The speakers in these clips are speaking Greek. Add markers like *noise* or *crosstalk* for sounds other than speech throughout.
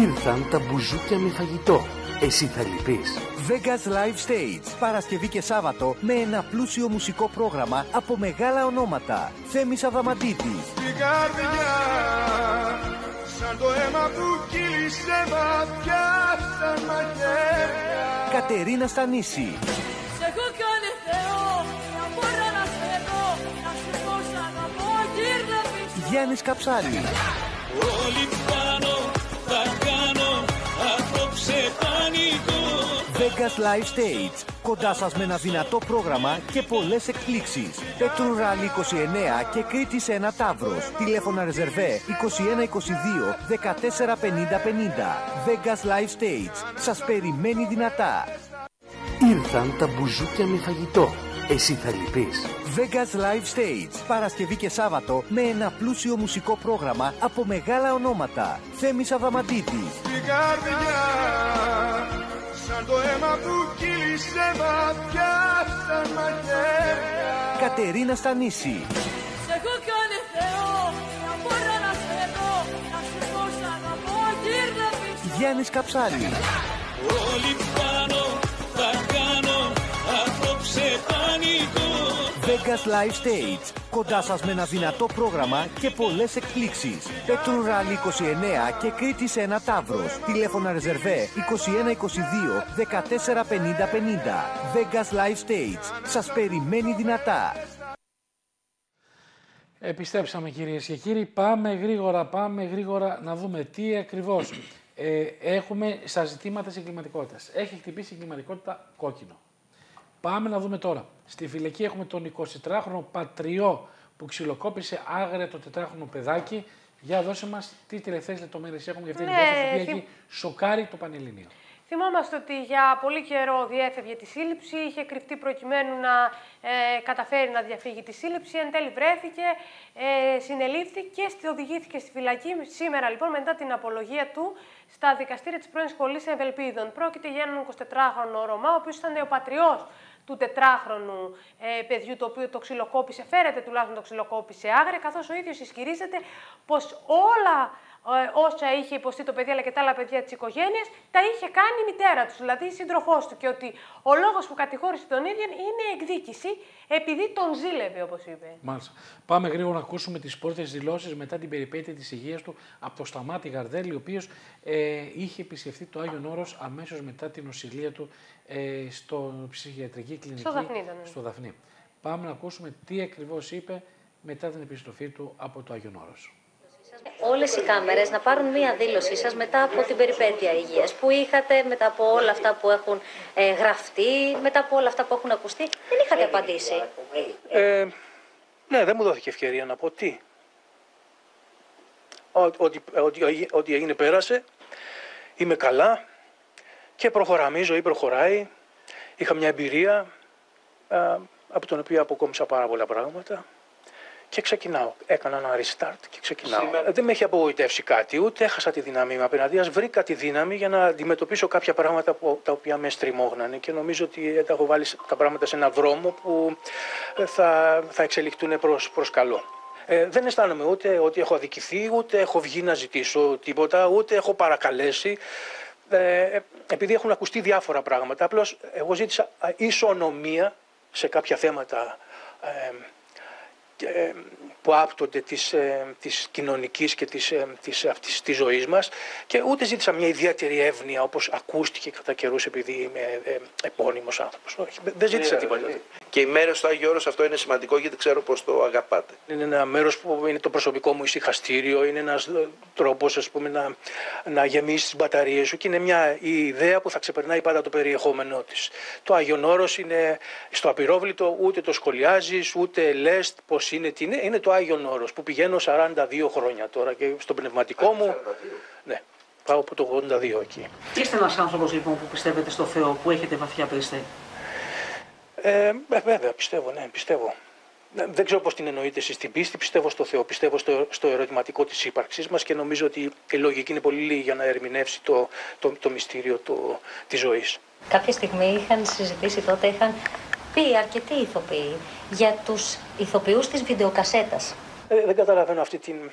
Ήρθαν τα μπουζούκια με φαγητό. Εσύ θα λυπείς. Vegas Live Stage. Παρασκευή και Σάββατο με ένα πλούσιο μουσικό πρόγραμμα από μεγάλα ονόματα. Θέμης Αδαμαντίδης. Στην καρδιά σαν το αίμα που κύλησε βαθιά σαν μαχαίρια Κατερίνα Στανίση. Σε έχω κάνει Θεό, να μπορώ να σε δω, να σου πω σ' αγαπώ, γύρνα πίσω. Γιάννης Καψάλη. Όλοι Vegas Live Stage. Κοντά σας με ένα δυνατό πρόγραμμα και πολλές εκπλήξεις. Πέτρου Ράλι 29 και Κρήτης 1 Ταύρος. Τηλέφωνα ρεζερβέ 2122 1450 50. Vegas Live Stage. Σας περιμένει δυνατά. Ήρθαν τα μπουζούκια με φαγητό. Εσύ θα λυπείς. Vegas Live Stage. Παρασκευή και Σάββατο με ένα πλούσιο μουσικό πρόγραμμα από μεγάλα ονόματα. Θέμης Αδαμαντίδης. Στην καρδιά σαν το αίμα που κύλησε βαθιά σαν μαχαίρια Κατερίνα Στανίση. Σε έχω κάνει Θεό, να μπορώ να σε δω, να σου πω σ' αγαπώ, γύρνα πίσω. Γιάννης Καψάλη. Όλοι πάνω Vegas Live Stage. Κοντά σας με ένα δυνατό πρόγραμμα και πολλές εκπλήξεις. Πέτρου Ράλι 29 και Κρήτης 1 Ταύρος. Τηλέφωνα ρεζερβέ 2122 1450 50. Vegas Live Stage. Σας περιμένει δυνατά. Επιστρέψαμε κυρίες και κύριοι. Πάμε γρήγορα, πάμε γρήγορα να δούμε τι ακριβώς ε, έχουμε στα ζητήματα της εγκληματικότητας. Έχει χτυπήσει η εγκληματικότητα κόκκινο. Πάμε να δούμε τώρα. Στη φυλακή έχουμε τον 24χρονο πατριό που ξυλοκόπησε άγρια το τετράχρονο παιδάκι. Για δώσε μας τι τελευταίες λεπτομέρειες έχουμε για αυτή την Ναι, υπόθεση που θυμ- έχει σοκάρει το Πανελλήνιο. Θυμόμαστε ότι για πολύ καιρό διέφευγε τη σύλληψη, είχε κρυφτεί προκειμένου να ε, καταφέρει να διαφύγει τη σύλληψη. Εν τέλει βρέθηκε, ε, συνελήφθη και στη- οδηγήθηκε στη φυλακή. Σήμερα λοιπόν μετά την απολογία του στα δικαστήρια της πρώην σχολής Ευελπίδων. Πρόκειται για έναν 24χρονο Ρωμά, ο οποίος ήταν ο πατριός του τετράχρονου ε, παιδιού το οποίο το ξυλοκόπησε, φέρεται τουλάχιστον το ξυλοκόπησε άγρια, καθώς ο ίδιος ισχυρίζεται πως όλα ε, όσα είχε υποστεί το παιδί αλλά και τα άλλα παιδιά της οικογένειας τα είχε κάνει η μητέρα τους, δηλαδή η σύντροφός του και ότι ο λόγος που κατηγόρησε τον ίδιο είναι εκδίκηση επειδή τον ζήλευε όπως είπε. Μάλιστα. Πάμε γρήγορα να ακούσουμε τις πρώτες δηλώσεις μετά την περιπέτεια της υγείας του από το Σταμάτη Γαρδέλη, ο οποίος ε, είχε επισκεφθεί το Άγιον Όρος αμέσως μετά την οσυλία του ε, στο ψυχιατρική κλινική. Στο Δαφνί ήταν, ναι. Στο Δαφνί. Πάμε να ακούσουμε τι ακριβώς είπε μετά την επιστροφή του από το Άγιον Όρος. Όλες οι κάμερες να πάρουν μία δήλωσή σας μετά από την περιπέτεια υγείας που είχατε, μετά από όλα αυτά που έχουν ε, γραφτεί, μετά από όλα αυτά που έχουν ακουστεί. Δεν είχατε απαντήσει. Ε, ναι, δεν μου δόθηκε ευκαιρία να πω τι. Ό- Ότι, ότι, ότι έγινε πέρασε, είμαι καλά και προχωράμε. Η ζωή προχωράει. Είχα μια εμπειρία α, από την οποία αποκόμισα πάρα πολλά πράγματα και ξεκινάω. Έκανα ένα restart και ξεκινάω. Ε, Δεν με έχει απογοητεύσει κάτι, ούτε έχασα τη δύναμη μου απέναντίας. Βρήκα τη δύναμη για να αντιμετωπίσω κάποια πράγματα που, τα οποία με στριμώχνανε και νομίζω ότι τα έχω βάλει σε- τα πράγματα σε έναν δρόμο που ε, θα, θα εξελιχθούν προς, προς καλό. Ε, δεν αισθάνομαι ούτε ότι έχω αδικηθεί, ούτε έχω βγει να ζητήσω τίποτα, ούτε έχω παρακαλέσει. Ε, επειδή έχουν ακουστεί διάφορα πράγματα. Απλώς εγώ ζήτησα α, ισονομία σε κάποια θέματα ε, ε, που άπτονται της, ε, της κοινωνικής και της, ε, της, αυτής της ζωής μας και ούτε ζήτησα μια ιδιαίτερη εύνοια όπως ακούστηκε κατά καιρούς επειδή είμαι ε, επώνυμος άνθρωπος. Όχι, δεν ζήτησα τίποτα. Και η μέρα στο Άγιο Όρος αυτό είναι σημαντικό γιατί ξέρω πως το αγαπάτε. Είναι ένα μέρος που είναι το προσωπικό μου ησυχαστήριο, είναι ένας ε, τρόπος ας πούμε, να, να γεμίσεις τις μπαταρίες σου και είναι μια η ιδέα που θα ξεπερνάει πάντα το περιεχόμενό της. Το Άγιον Όρος είναι στο απειρόβλητο, ούτε το σχολιάζεις, ούτε λες πώς είναι, τι είναι. Είναι το Άγιον Όρος που πηγαίνω 42 χρόνια τώρα και στο πνευματικό μου... Ναι, πάω από το 82 εκεί. Είστε ένας άνθρωπος λοιπόν που πιστεύετε στο Θεό, που έχετε βαθιά πίστη; Ε, ε, βέβαια, πιστεύω, ναι, πιστεύω. Ε, Δεν ξέρω πώς την εννοείτε εσείς την πίστη, πιστεύω στο Θεό, πιστεύω στο, στο ερωτηματικό της ύπαρξής μας και νομίζω ότι η λογική είναι πολύ λίγη για να ερμηνεύσει το, το, το μυστήριο του, της ζωής. Κάποια στιγμή είχαν συζητήσει τότε, είχαν πει αρκετοί ηθοποιοί για τους ηθοποιούς της βιντεοκασέτας. Ε, δεν καταλαβαίνω αυτή την, ε,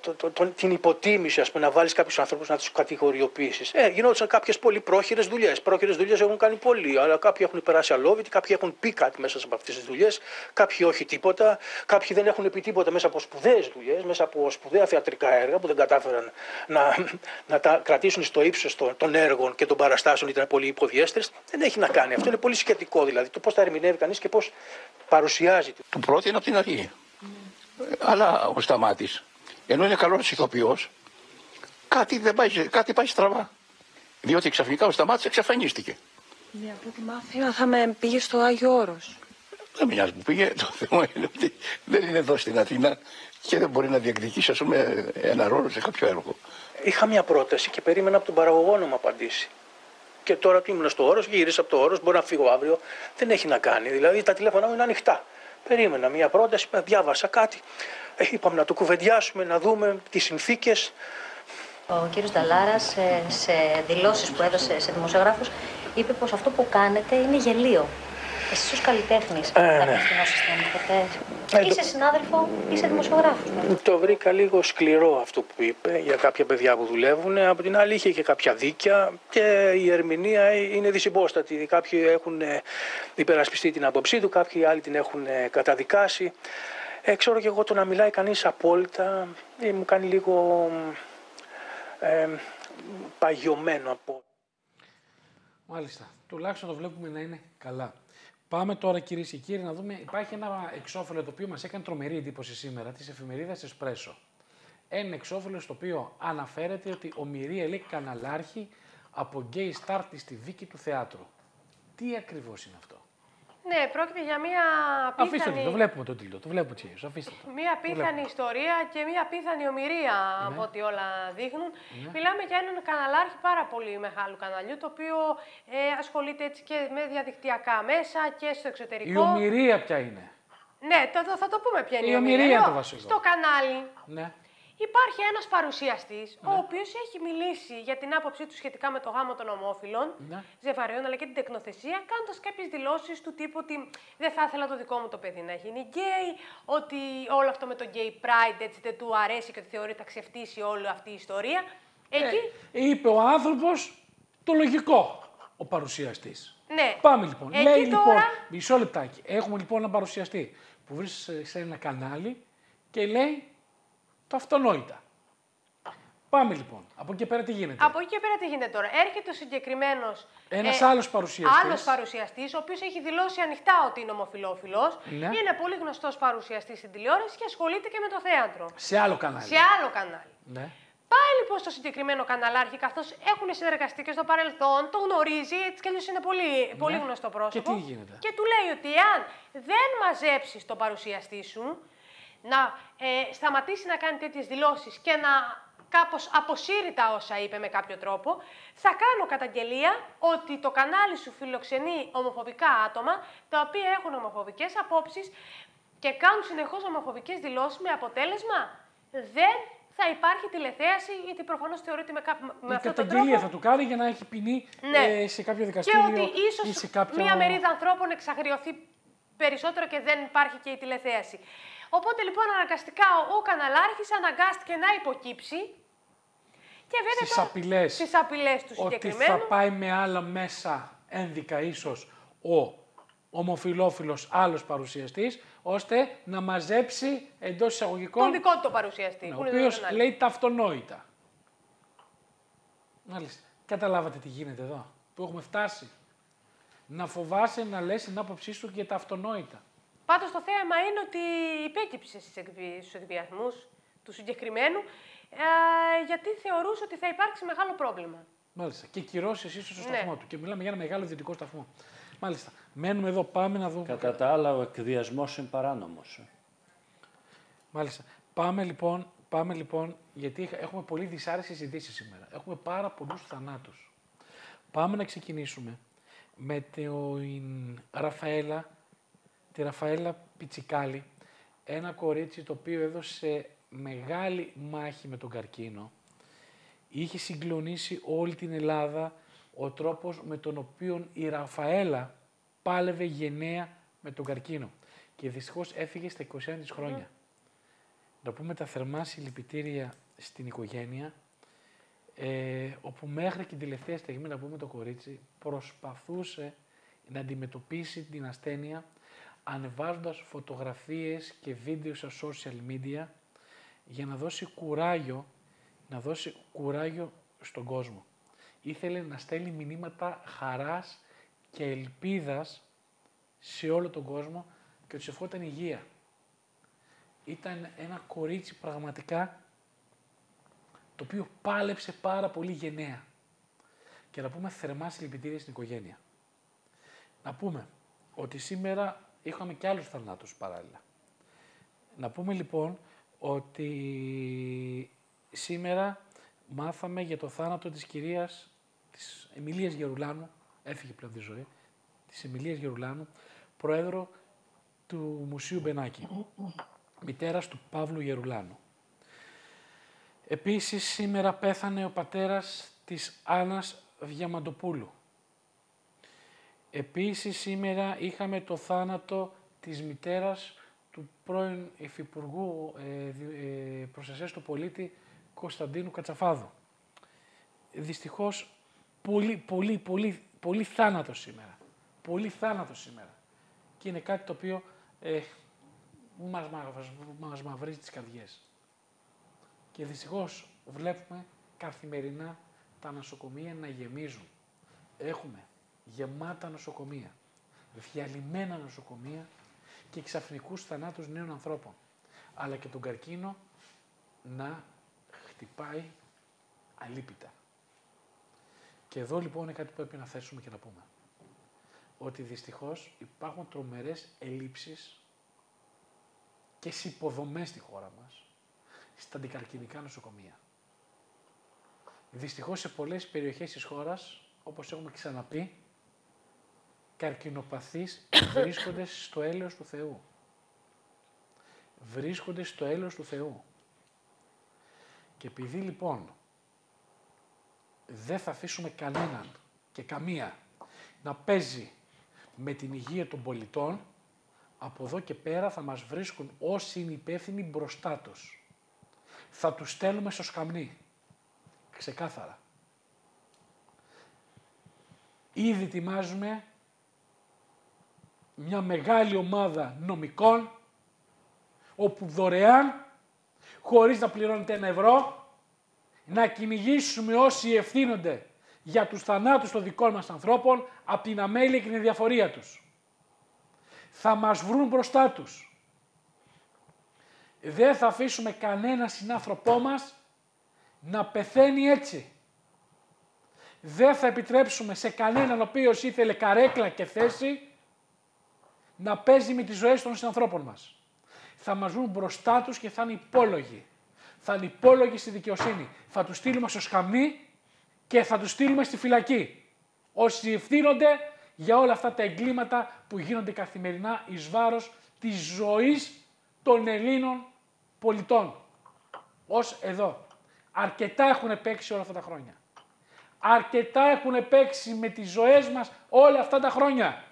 το, το, το- την υποτίμηση, ας πούμε, να βάλεις κάποιους ανθρώπους να του κατηγοριοποιήσεις. Ε, γινόντουσαν κάποιες πολύ πρόχειρες δουλειές. Πρόχειρες δουλειές έχουν κάνει πολλοί, αλλά κάποιοι έχουν περάσει αλόβητοι, κάποιοι έχουν πει κάτι μέσα από αυτές τις δουλειές, κάποιοι όχι τίποτα, κάποιοι δεν έχουν πει τίποτα μέσα από σπουδαίες δουλειές, μέσα από σπουδαία θεατρικά έργα που δεν κατάφεραν να, να τα κρατήσουν στο ύψος των, των έργων και των παραστάσεων, ήταν πολύ υποδιέστερε. Δεν έχει να κάνει. Αυτό είναι πολύ σχετικό δηλαδή. Το πώς τα ερμηνεύει κανείς και πώς παρουσιάζει. Του πρότεινα από την αρχή. Ε, Αλλά ο Σταμάτης, ενώ είναι καλός ηθοποιός, κάτι, δεν πάει, κάτι πάει στραβά. Διότι ξαφνικά ο Σταμάτης εξαφανίστηκε. Ναι, από ό,τι μάθημα θα με πήγε στο Άγιο Όρος. Δεν με νοιάζει που πήγε. Το θέμα είναι ότι δεν είναι εδώ στην Αθήνα και δεν μπορεί να διεκδικήσει ας πούμε, ένα ρόλο σε κάποιο έργο. Είχα μια πρόταση και περίμενα από τον παραγωγό να μου απαντήσει. Και τώρα που ήμουν στο όρος, γύρισα από το όρος, μπορώ να φύγω αύριο. Δεν έχει να κάνει. Δηλαδή τα τηλέφωνα μου είναι ανοιχτά. Περίμενα μια πρόταση, διάβασα κάτι. Ε, είπαμε να το κουβεντιάσουμε, να δούμε τις συνθήκες. Ο κύριος Νταλάρας ε, σε δηλώσεις που έδωσε σε δημοσιογράφους είπε πως αυτό που κάνετε είναι γελίο. Εσείς ως καλλιτέχνης Ε, θα ναι. επιστηνώσετε ποτέ; Ε, το- Είσαι συνάδελφο, είσαι δημοσιογράφος. Το βρήκα λίγο σκληρό αυτό που είπε για κάποια παιδιά που δουλεύουν. Από την άλλη είχε και κάποια δίκια και η ερμηνεία είναι δυσυμπόστατη. Κάποιοι έχουν ε, υπερασπιστεί την άποψή του, κάποιοι άλλοι την έχουν ε, καταδικάσει. Ε, ξέρω και εγώ το να μιλάει κανείς απόλυτα ε, μου κάνει λίγο ε, παγιωμένο από Μάλιστα. Τουλάχιστον το βλέπουμε να είναι καλά. Πάμε τώρα κυρίες και κύριοι να δούμε. Υπάρχει ένα εξώφυλλο το οποίο μας έκανε τρομερή εντύπωση σήμερα της εφημερίδας Εσπρέσο. Ένα εξώφυλλο στο οποίο αναφέρεται ότι ο Μυρία λέει καναλάρχη από γκέι στάρτη στη δίκη του θεάτρου. Τι ακριβώς είναι αυτό; Ναι, πρόκειται για μια Αφήστε το, πίθανη, το βλέπουμε τον τίτλο. Το βλέπουμε έτσι. Αφήστε το. μια Το πίθανη βλέπουμε. ιστορία και μια πίθανη ομοιρία από ό,τι όλα δείχνουν. Μιλάμε για έναν καναλάρχη πάρα πολύ μεγάλου καναλιού, το οποίο ε, ασχολείται έτσι και με διαδικτυακά μέσα και στο εξωτερικό. Η ομοιρία ποια είναι. Ναι, το, το- θα το πούμε ποια είναι Η η ομοιρία. ομοιρία Εδώ, το βασικό. Στο κανάλι Ναι. Υπάρχει ένας παρουσιαστής, Ναι. ο οποίος έχει μιλήσει για την άποψή του σχετικά με το γάμο των ομόφυλων, Ναι. ζευγαριών αλλά και την τεκνοθεσία, κάνοντας κάποιες δηλώσεις του τύπου ότι δεν θα ήθελα το δικό μου το παιδί να γίνει γκέι, ότι όλο αυτό με το gay pride έτσι δεν του αρέσει και ότι θεωρεί ότι θα ξεφτύσει όλη αυτή η ιστορία. Εκεί, Είπε ο άνθρωπος το λογικό, ο παρουσιαστής. ναι. Πάμε λοιπόν. Εκεί Λέει τώρα, λοιπόν, μισό λεπτάκι. Έχουμε λοιπόν ένα παρουσιαστή που βρίσκεται σε ένα κανάλι και λέει το αυτονόητα. Πάμε λοιπόν. Από εκεί και πέρα τι γίνεται; Από εκεί και πέρα τι γίνεται τώρα; Έρχεται ο συγκεκριμένος. Ένας άλλος παρουσιαστής. Άλλος παρουσιαστής, ο οποίος έχει δηλώσει ανοιχτά ότι είναι ομοφυλόφιλος. Ναι. Είναι πολύ γνωστός παρουσιαστής στην τηλεόραση και ασχολείται και με το θέατρο. Σε άλλο κανάλι. Σε άλλο κανάλι. Ναι. Πάει λοιπόν στο συγκεκριμένο καναλάρχη, καθώς έχουν συνεργαστεί και στο παρελθόν, το γνωρίζει, έτσι κι αλλιώς είναι πολύ, πολύ Ναι. γνωστό πρόσωπο. Και τι γίνεται; Και του λέει ότι εάν δεν μαζέψεις τον παρουσιαστή σου, να ε, σταματήσει να κάνει τέτοιες δηλώσεις και να κάπως αποσύρει τα όσα είπε με κάποιο τρόπο, θα κάνω καταγγελία ότι το κανάλι σου φιλοξενεί ομοφοβικά άτομα, τα οποία έχουν ομοφοβικές απόψεις και κάνουν συνεχώς ομοφοβικές δηλώσεις με αποτέλεσμα δεν θα υπάρχει τηλεθέαση, γιατί προφανώς θεωρείται με, κά- με Η αυτόν τον καταγγελία τρόπο θα του κάνει για να έχει ποινή Ναι. ε, σε κάποιο και δικαστήριο ότι ή ίσως σε κάποιο... μία μερίδα ανθρώπων εξαγριωθεί περισσότερο και δεν υπάρχει και η τηλεθέαση. Οπότε λοιπόν αναγκαστικά ο, ο καναλάρχης αναγκάστηκε να υποκύψει και βέβαια Στις τώρα- απειλές. στις απειλές του ότι συγκεκριμένου. θα πάει με άλλα μέσα ένδικα ίσως ο ομοφιλόφιλος άλλος παρουσιαστής, ώστε να μαζέψει εντός εισαγωγικών Τον δικό του το παρουσιαστή. Ναι, που ο είναι οποίος το κανάλι. λέει τα αυτονόητα. Μάλιστα. Καταλάβατε τι γίνεται εδώ. Που έχουμε φτάσει. Να φοβάσαι να λες την άποψή σου για τα αυτονόητα. Πάντως το θέμα είναι ότι υπέκυψες στις εκβι- στους εκβιασμούς του συγκεκριμένου, ε, γιατί θεωρούσες ότι θα υπάρξει μεγάλο πρόβλημα. Μάλιστα. Και κυρώσεις ίσως στο Ναι. σταθμό του. Και μιλάμε για ένα μεγάλο ιδιωτικό σταθμό. Μάλιστα. Μένουμε εδώ, πάμε να δούμε. Κατά τα άλλα, ο εκδιασμός είναι παράνομος. Μάλιστα. Πάμε λοιπόν, πάμε λοιπόν, γιατί είχα- έχουμε πολύ δυσάρεστες ειδήσει σήμερα. Έχουμε πάρα πολλούς θανάτους. Πάμε να ξεκινήσουμε με την Ραφαέλα, τη Ραφαέλα Πιτσικάλη, ένα κορίτσι το οποίο έδωσε μεγάλη μάχη με τον καρκίνο. Είχε συγκλονίσει όλη την Ελλάδα ο τρόπος με τον οποίο η Ραφαέλα πάλευε γενναία με τον καρκίνο. Και δυστυχώς έφυγε στα 21 της χρόνια. να πούμε τα θερμά συλληπιτήρια στην οικογένεια, ε, όπου μέχρι και την τελευταία στιγμή, να πούμε το κορίτσι, προσπαθούσε να αντιμετωπίσει την ασθένεια ανεβάζοντας φωτογραφίες και βίντεο στα social media για να δώσει κουράγιο, να δώσει κουράγιο στον κόσμο. Ήθελε να στέλνει μηνύματα χαράς και ελπίδας σε όλο τον κόσμο και τους ευχόταν υγεία. Ήταν ένα κορίτσι πραγματικά το οποίο πάλεψε πάρα πολύ γενναία. Και να πούμε θερμά συλληπιτήρια στην οικογένεια. Να πούμε ότι σήμερα είχαμε και άλλους θανάτους παράλληλα. Να πούμε λοιπόν ότι σήμερα μάθαμε για το θάνατο της κυρίας της Εμιλίας Γερουλάνου, έφυγε πλέον τη ζωή, της Εμιλίας Γερουλάνου, πρόεδρο του Μουσείου Μπενάκη, μητέρας του Παύλου Γερουλάνου. Επίσης σήμερα πέθανε ο πατέρας της Άννας Διαμαντοπούλου. Επίσης σήμερα είχαμε το θάνατο της μητέρας του πρώην Υφυπουργού ε, ε, Προστασίας του Πολίτη Κωνσταντίνου Κατσαφάδου. Δυστυχώς πολύ, πολύ, πολύ, πολύ θάνατο σήμερα. Πολύ θάνατο σήμερα. Και είναι κάτι το οποίο ε, μας, μας μαυρίζει τις καρδιές. Και δυστυχώς βλέπουμε καθημερινά τα νοσοκομεία να γεμίζουν. Έχουμε γεμάτα νοσοκομεία, διαλυμένα νοσοκομεία και ξαφνικούς θανάτους νέων ανθρώπων. Αλλά και τον καρκίνο να χτυπάει αλίπητα. Και εδώ λοιπόν είναι κάτι που πρέπει να θέσουμε και να πούμε. Ότι δυστυχώς υπάρχουν τρομερές ελλείψεις και σε υποδομές στη χώρα μας, στα αντικαρκινικά νοσοκομεία. Δυστυχώς σε πολλές περιοχές της χώρας, όπως έχουμε ξαναπεί, καρκινοπαθείς *coughs* βρίσκονται στο έλεος του Θεού. Βρίσκονται στο έλεος του Θεού. Και επειδή λοιπόν δεν θα αφήσουμε κανέναν και καμία να παίζει με την υγεία των πολιτών, από εδώ και πέρα θα μας βρίσκουν όσοι είναι υπεύθυνοι μπροστά τους. Θα τους στέλνουμε στο σκαμνί. Ξεκάθαρα. Ήδη ετοιμάζουμε μια μεγάλη ομάδα νομικών, όπου δωρεάν, χωρίς να πληρώνετε ένα ευρώ, να κυνηγήσουμε όσοι ευθύνονται για τους θανάτους των δικών μας ανθρώπων από την αμέλεια και την διαφορία τους. Θα μας βρουν μπροστά τους. Δεν θα αφήσουμε κανένα συνάνθρωπό μας να πεθαίνει έτσι. Δεν θα επιτρέψουμε σε κανέναν ο οποίος ήθελε καρέκλα και θέση να παίζει με τις ζωές των συνανθρώπων μας. Θα μας βρουν μπροστά τους και θα είναι υπόλογοι. Θα είναι υπόλογοι στη δικαιοσύνη. Θα τους στείλουμε στο σκαμνί και θα τους στείλουμε στη φυλακή. Όσοι ευθύνονται για όλα αυτά τα εγκλήματα που γίνονται καθημερινά εις βάρος της ζωής των Ελλήνων πολιτών. Ως εδώ. Αρκετά έχουν παίξει όλα αυτά τα χρόνια. Αρκετά έχουν παίξει με τις ζωές μας όλα αυτά τα χρόνια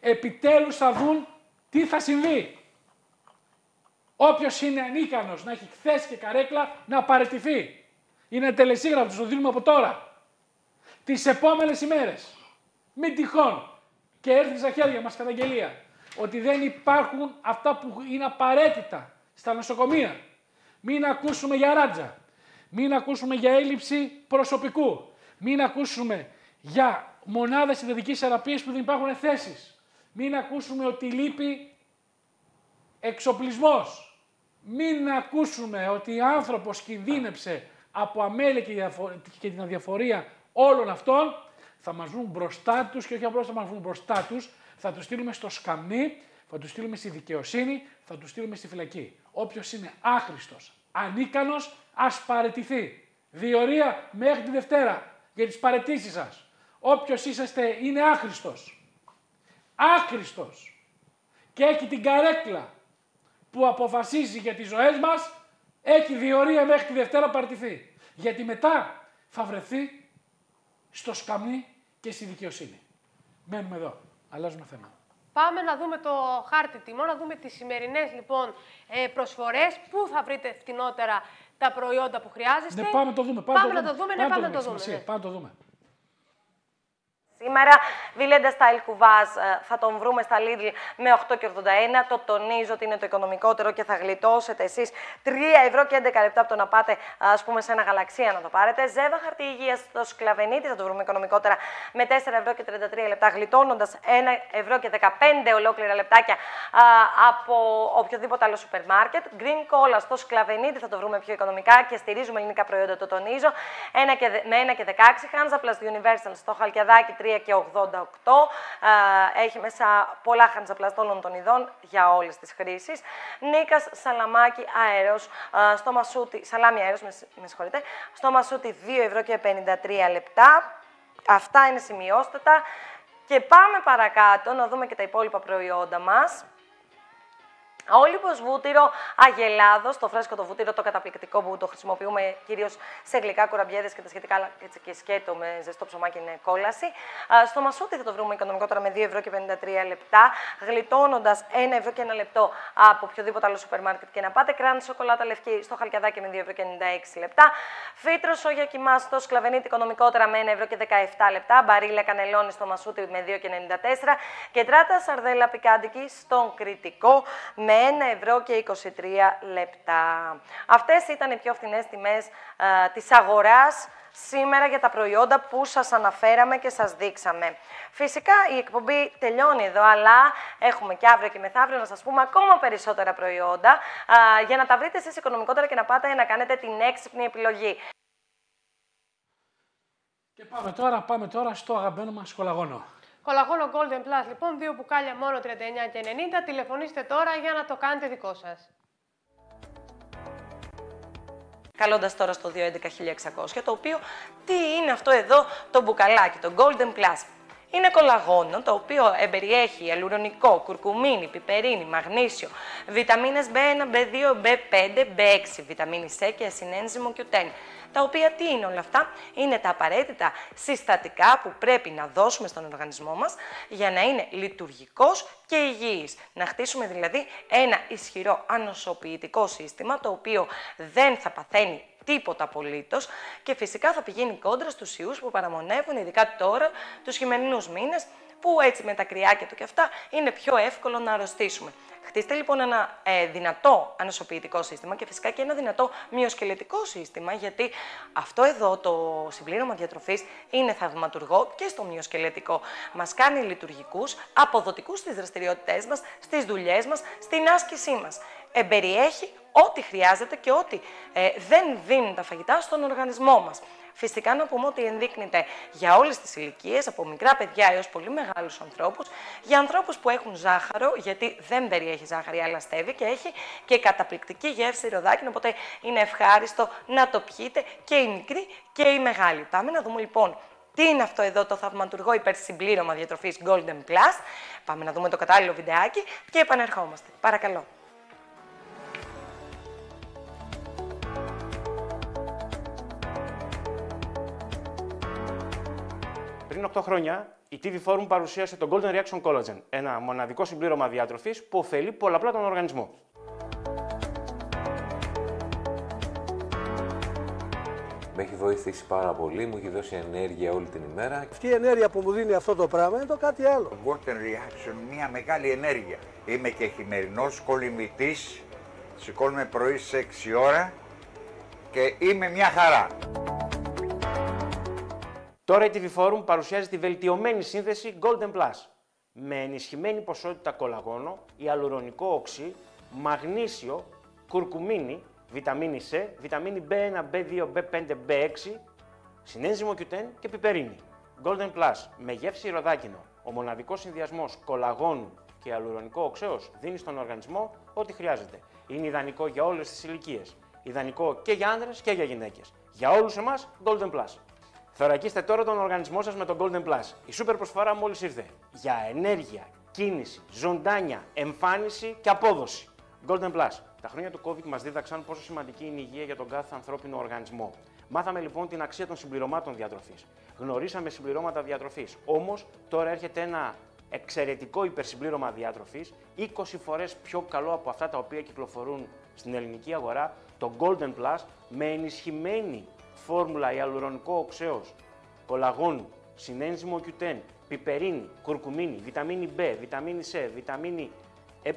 επιτέλους θα δουν τι θα συμβεί. Όποιος είναι ανίκανος να έχει χθες και καρέκλα να παραιτηθεί. Είναι τελεσίγραφο, το δίνουμε από τώρα. Τις επόμενες ημέρες. Μην τυχόν και έρθει στα χέρια μας καταγγελία ότι δεν υπάρχουν αυτά που είναι απαραίτητα στα νοσοκομεία. Μην ακούσουμε για ράτζα. Μην ακούσουμε για έλλειψη προσωπικού. Μην ακούσουμε για μονάδες συνδετικής θεραπείας που δεν υπάρχουν θέσεις. Μην ακούσουμε ότι λείπει εξοπλισμός. Μην ακούσουμε ότι άνθρωπος κινδύνεψε από αμέλεια και την αδιαφορία όλων αυτών. Θα μας βρουν μπροστά τους και όχι απλώς θα μας βρουν μπροστά τους, θα τους στείλουμε στο σκαμνί, θα τους στείλουμε στη δικαιοσύνη, θα τους στείλουμε στη φυλακή. Όποιος είναι άχρηστος, ανίκανος, ας παρετηθεί. Διορία μέχρι τη Δευτέρα για τις παρετήσεις σας. Όποιος είσαστε είναι άχρηστος άχρηστος και έχει την καρέκλα που αποφασίζει για τις ζωές μας, έχει διορία μέχρι τη Δευτέρα παρτιθεί. Γιατί μετά θα βρεθεί στο σκαμνί και στη δικαιοσύνη. Μένουμε εδώ. Αλλάζουμε θέμα. Πάμε να δούμε το χάρτη τιμών, να δούμε τις σημερινές λοιπόν ε, προσφορές, πού θα βρείτε φτηνότερα τα προϊόντα που χρειάζεστε. Ναι, πάμε το δούμε. Πάμε, Πάμε να το δούμε, ναι, πάμε να το δούμε. Σημασία, ναι. Πάμε να το δούμε. Σήμερα, Βιλέντε Style Κουβάζ ε, θα τον βρούμε στα Lidl με 8,81. Το τονίζω ότι είναι το οικονομικότερο και θα γλιτώσετε εσείς 3 ευρώ και 11 λεπτά από το να πάτε ας πούμε, σε ένα γαλαξία να το πάρετε. Ζέβα χαρτί υγείας στο Σκλαβενίτη θα το βρούμε οικονομικότερα με 4 ευρώ και 33 λεπτά, γλιτώνοντας 1 ευρώ και 15 ολόκληρα λεπτάκια α, από οποιοδήποτε άλλο σούπερ μάρκετ. Green Cola στο Σκλαβενίτη θα το βρούμε πιο οικονομικά και στηρίζουμε ελληνικά προϊόντα, το τονίζω. Ένα και, δε- με 1 και 16. Hansa Plus Universal στο Χαλκιαδάκι 3 και 88. Α, έχει μέσα πολλά Hansa Plus όλων των ειδών για όλες τις χρήσεις. Νίκας Σαλαμάκι αέρος α, στο Μασούτι, σαλάμι αέρος, με, σ- με συγχωρείτε, στο Μασούτι 2 ευρώ και 53 λεπτά. Αυτά είναι σημειώστατα. Και πάμε παρακάτω να δούμε και τα υπόλοιπα προϊόντα μας. Όλυπος βούτυρο αγελάδος, το φρέσκο το βούτυρο, το καταπληκτικό που το χρησιμοποιούμε κυρίως σε γλυκά κουραμπιέδες και τα σχετικά, αλλά έτσι και σκέτο με ζεστό ψωμάκι είναι κόλαση. Α, Στο μασούτι θα το βρούμε οικονομικότερα με 2 ευρώ και 53 λεπτά, γλιτώνοντας 1 ευρώ και 1 λεπτό από οποιοδήποτε άλλο σούπερ μάρκετ και να πάτε. Κράνη σοκολάτα λευκή στο χαλκιαδάκι με 2 ευρώ και 96 λεπτά. Φύτρο σόγια κοιμά στο σκλαβενίτη οικονομικότερα με 1 ευρώ και 17 λεπτά. Μπαρίλα κανελόνι στο μασούτι με 2 και 94. Και τράτα σαρδέλα πικάντικη στον κριτικό με 1 ευρώ και 23 λεπτά. Αυτές ήταν οι πιο φθηνές τιμές α, της αγοράς σήμερα για τα προϊόντα που σας αναφέραμε και σας δείξαμε. Φυσικά η εκπομπή τελειώνει εδώ, αλλά έχουμε και αύριο και μεθαύριο να σας πούμε ακόμα περισσότερα προϊόντα α, για να τα βρείτε εσείς οικονομικότερα και να πάτε να κάνετε την έξυπνη επιλογή. Και πάμε τώρα, πάμε τώρα στο αγαπημένο μας κολαγόνο. Κολαγόνο Golden Plus, λοιπόν, δύο μπουκάλια μόνο 39 και 90. Τηλεφωνήστε τώρα για να το κάνετε δικό σας. καλώντας τώρα στο 211-1600, το οποίο τι είναι αυτό εδώ το μπουκαλάκι, το Golden Plus; Είναι κολαγόνο, το οποίο εμπεριέχει αλουρονικό, κουρκουμίνη, πιπερίνη, μαγνήσιο, βιταμίνες B1, B2, B5, B6, βιταμίνη C και ασυνένζυμο Q10. Τα οποία τι είναι όλα αυτά, είναι τα απαραίτητα συστατικά που πρέπει να δώσουμε στον οργανισμό μας για να είναι λειτουργικός και υγιής. Να χτίσουμε δηλαδή ένα ισχυρό ανοσοποιητικό σύστημα, το οποίο δεν θα παθαίνει τίποτα απολύτως και φυσικά θα πηγαίνει κόντρα στους ιούς που παραμονεύουν, ειδικά τώρα, τους χειμερινούς μήνες, που έτσι με τα κρυάκια του και αυτά είναι πιο εύκολο να αρρωστήσουμε. Χτίστε λοιπόν ένα ε, δυνατό ανοσοποιητικό σύστημα και φυσικά και ένα δυνατό μυοσκελετικό σύστημα, γιατί αυτό εδώ το συμπλήρωμα διατροφής είναι θαυματουργό και στο μυοσκελετικό. Μας κάνει λειτουργικούς, αποδοτικούς στις δραστηριότητές μας, στις δουλειές μας, στην άσκησή μας. Εμπεριέχει ό,τι χρειάζεται και ό,τι ε, δεν δίνουν τα φαγητά στον οργανισμό μας. Φυσικά να πούμε ότι ενδείκνυται για όλες τις ηλικίες, από μικρά παιδιά έως πολύ μεγάλους ανθρώπους, για ανθρώπους που έχουν ζάχαρο, γιατί δεν περιέχει ζάχαρη, αλλά στέβει και έχει και καταπληκτική γεύση ροδάκινο, οπότε είναι ευχάριστο να το πιείτε και οι μικροί και οι μεγάλοι. Πάμε να δούμε λοιπόν τι είναι αυτό εδώ το θαυματουργό υπερσυμπλήρωμα διατροφής Golden Plus. Πάμε να δούμε το κατάλληλο βιντεάκι και επανερχόμαστε. Παρακαλώ. Πριν 8 χρόνια, η TV Forum παρουσίασε το Golden Reaction Collagen, ένα μοναδικό συμπλήρωμα διατροφής που ωφελεί πολλαπλά τον οργανισμό. Με έχει βοηθήσει πάρα πολύ, μου έχει δώσει ενέργεια όλη την ημέρα. Αυτή η ενέργεια που μου δίνει αυτό το πράγμα είναι το κάτι άλλο. Golden Reaction, μια μεγάλη ενέργεια. Είμαι και χειμερινός κολυμβητής, σηκώνουμε πρωί στις 6 ώρα και είμαι μια χαρά. Τώρα η TV Forum παρουσιάζει τη βελτιωμένη σύνθεση Golden Plus με ενισχυμένη ποσότητα κολαγόνο, ιαλουρονικό οξύ, μαγνήσιο, κουρκουμίνη, βιταμίνη C, βιταμίνη B1, B2, B5, B6, συνένζυμο Q10 και πιπερίνη. Golden Plus με γεύση ροδάκινο. Ο μοναδικός συνδυασμός κολαγόνου και ιαλουρονικό οξέως δίνει στον οργανισμό ό,τι χρειάζεται. Είναι ιδανικό για όλες τις ηλικίες. Ιδανικό και για άνδρες και για γυναίκες. Για όλους εμάς, Golden Plus. Θωρακίστε τώρα τον οργανισμό σας με τον Golden Plus. Η σούπερ προσφορά μόλις ήρθε. Για ενέργεια, κίνηση, ζωντάνια, εμφάνιση και απόδοση. Golden Plus. Τα χρόνια του COVID μας δίδαξαν πόσο σημαντική είναι η υγεία για τον κάθε ανθρώπινο οργανισμό. Μάθαμε λοιπόν την αξία των συμπληρωμάτων διατροφής. Γνωρίσαμε συμπληρώματα διατροφής. Όμως τώρα έρχεται ένα εξαιρετικό υπερσυμπλήρωμα διατροφής, 20 φορές πιο καλό από αυτά τα οποία κυκλοφορούν στην ελληνική αγορά, το Golden Plus με ενισχυμένη φόρμουλα ιαλουρονικό οξέως, κολαγόνου, συνένζυμο Q10, πιπερίνη, κουρκουμίνη, βιταμίνη B, βιταμίνη C, βιταμίνη ε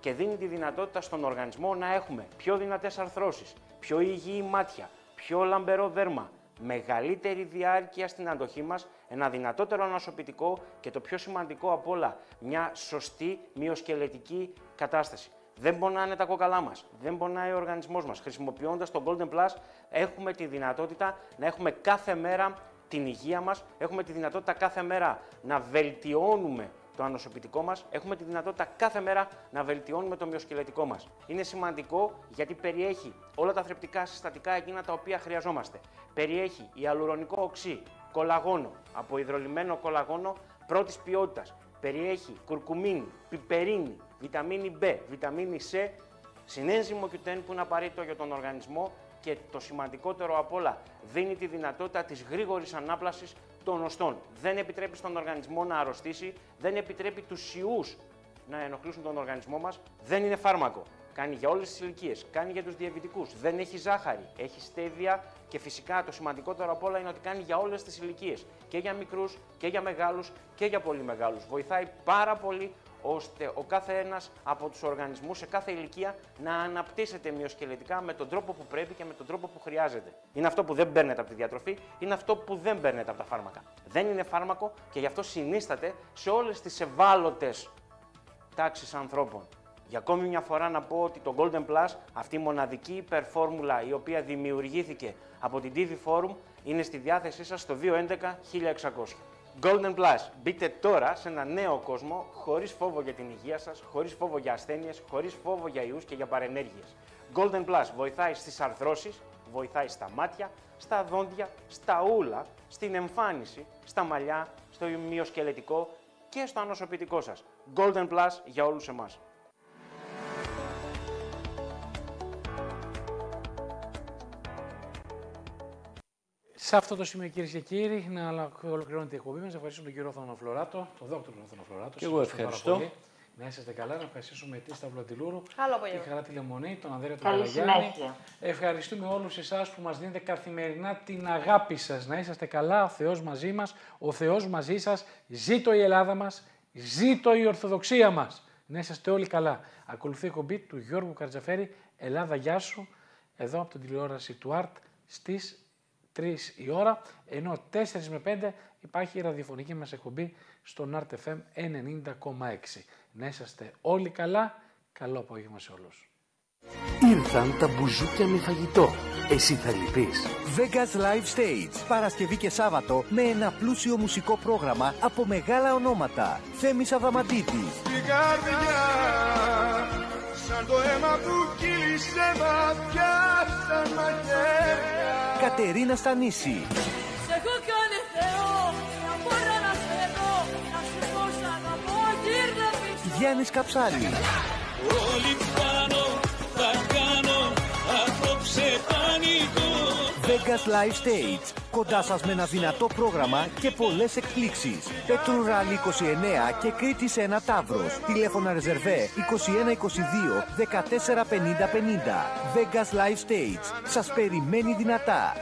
και δίνει τη δυνατότητα στον οργανισμό να έχουμε πιο δυνατές αρθρώσεις, πιο υγιή μάτια, πιο λαμπερό δέρμα, μεγαλύτερη διάρκεια στην αντοχή μας, ένα δυνατότερο ανασωπητικό και το πιο σημαντικό απ' όλα, μια σωστή μειοσκελετική κατάσταση. Δεν πονάνε τα κόκαλά μας, δεν πονάει ο οργανισμός μας. Χρησιμοποιώντας το Golden Plus έχουμε τη δυνατότητα να έχουμε κάθε μέρα την υγεία μας, έχουμε τη δυνατότητα κάθε μέρα να βελτιώνουμε το ανοσοποιητικό μας, έχουμε τη δυνατότητα κάθε μέρα να βελτιώνουμε το μυοσκελετικό μας. Είναι σημαντικό γιατί περιέχει όλα τα θρεπτικά συστατικά εκείνα τα οποία χρειαζόμαστε. Περιέχει ιαλουρονικό οξύ, κολαγόνο, από υδρολιμένο κολαγόνο πρώτης ποιότητας. Περιέχει κουρκουμίνη, πιπερίνη, βιταμίνη B, βιταμίνη C, συνένζυμο Q10 που είναι απαραίτητο για τον οργανισμό και το σημαντικότερο απ' όλα δίνει τη δυνατότητα της γρήγορης ανάπλασης των οστών. Δεν επιτρέπει στον οργανισμό να αρρωστήσει, δεν επιτρέπει τους ιούς να ενοχλήσουν τον οργανισμό μας, δεν είναι φάρμακο. Κάνει για όλες τις ηλικίες, κάνει για τους διαβητικούς, δεν έχει ζάχαρη, έχει στέβια και φυσικά το σημαντικότερο απ' όλα είναι ότι κάνει για όλες τις ηλικίες. Και για μικρούς και για μεγάλους και για πολύ μεγάλους. Βοηθάει πάρα πολύ ώστε ο κάθε ένας από τους οργανισμούς σε κάθε ηλικία να αναπτύσσεται μειοσκελετικά με τον τρόπο που πρέπει και με τον τρόπο που χρειάζεται. Είναι αυτό που δεν παίρνετε από τη διατροφή, είναι αυτό που δεν παίρνετε από τα φάρμακα. Δεν είναι φάρμακο και γι' αυτό συνίσταται σε όλες τις ευάλωτες τάξεις ανθρώπων. Για ακόμη μια φορά να πω ότι το Golden Plus, αυτή η μοναδική υπερφόρμουλα η οποία δημιουργήθηκε από την TV Forum, είναι στη διάθεσή σας στο 211 1600. Golden Plus. Μπείτε τώρα σε ένα νέο κόσμο, χωρίς φόβο για την υγεία σας, χωρίς φόβο για ασθένειες, χωρίς φόβο για ιούς και για παρενέργειες. Golden Plus βοηθάει στις αρθρώσεις, βοηθάει στα μάτια, στα δόντια, στα ούλα, στην εμφάνιση, στα μαλλιά, στο μυοσκελετικό και στο ανοσοποιητικό σας. Golden Plus για όλους εμάς. Σε αυτό το σημείο, κυρίες και κύριοι, να ολοκληρώνεται η εκπομπή μας. Ευχαριστούμε τον κύριο Θανοφλωράτο, τον δόκτωρο Θανοφλωράτο. Και εγώ ευχαριστώ. Να είσαστε καλά, να ευχαριστήσουμε τη Σταύλο Αντιλούρου, τη Χαρά Τηλεμονή, τον Ανδρέα του Καλή Καλαγιάννη. συνέχεια. Ευχαριστούμε όλους εσάς που μας δίνετε καθημερινά την αγάπη σας. Να είσαστε καλά, ο Θεός μαζί μας, ο Θεός μαζί σας. Ζήτω η Ελλάδα μας, ζήτω η Ορθοδοξία μας. Να είσαστε όλοι καλά. Ακολουθεί η εκπομπή του Γιώργου Καρτζαφέρη, Ελλάδα Γεια σου, εδώ από την τηλεόραση του ΑΡΤ στις 3 η ώρα, ενώ 4 με 5 υπάρχει η ραδιοφωνική μας εκπομπή στον RTFM 90,6. Να είσαστε όλοι καλά, καλό απόγευμα σε όλους. Ήρθαν τα μπουζούκια με φαγητό. Εσύ θα λυπείς. Vegas Live Stage. Παρασκευή και Σάββατο με ένα πλούσιο μουσικό πρόγραμμα από μεγάλα ονόματα. Θέμης Αβραμαντίδης, Στην καρδιά σαν το αίμα που κύλησε βαθιά σαν μαχαίρια Κατερίνα Στανίση, Σε έχω κάνει Θεό, να μπορώ να σε δω, να σου πω σ' αγαπώ, γύρνα πίσω. Γιάννης Καψάλη, Όλοι πάνω Vegas Live Stage. Κοντά σας με ένα δυνατό πρόγραμμα και πολλές εκπλήξεις. Πέτρου Ράλι 29 και Κρήτης 1 Ταύρος. Τηλέφωνα ρεζερβέ 2122 145050. Vegas Live Stage. Σας περιμένει δυνατά.